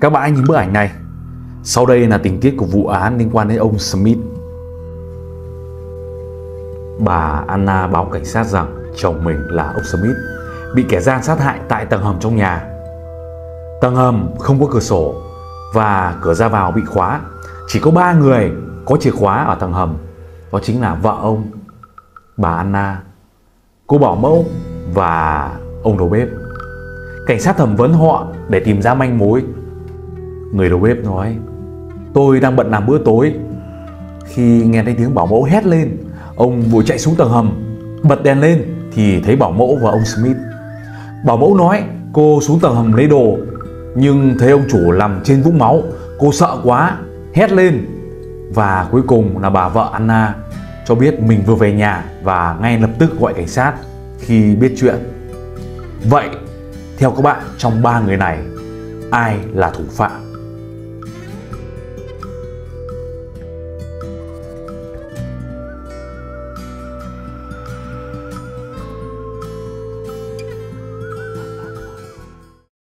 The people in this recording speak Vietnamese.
Các bạn nhìn bức ảnh này. Sau đây là tình tiết của vụ án liên quan đến ông Smith. Bà Anna báo cảnh sát rằng chồng mình là ông Smith bị kẻ gian sát hại tại tầng hầm trong nhà. Tầng hầm không có cửa sổ và cửa ra vào bị khóa. Chỉ có ba người có chìa khóa ở tầng hầm. Đó chính là vợ ông, bà Anna, cô bảo mẫu và ông đầu bếp. Cảnh sát thẩm vấn họ để tìm ra manh mối. Người đầu bếp nói, tôi đang bận làm bữa tối. Khi nghe thấy tiếng bảo mẫu hét lên, ông vội chạy xuống tầng hầm, bật đèn lên thì thấy bảo mẫu và ông Smith. Bảo mẫu nói cô xuống tầng hầm lấy đồ, nhưng thấy ông chủ nằm trên vũng máu, cô sợ quá, hét lên. Và cuối cùng là bà vợ Anna cho biết mình vừa về nhà và ngay lập tức gọi cảnh sát khi biết chuyện. Vậy theo các bạn trong ba người này ai là thủ phạm?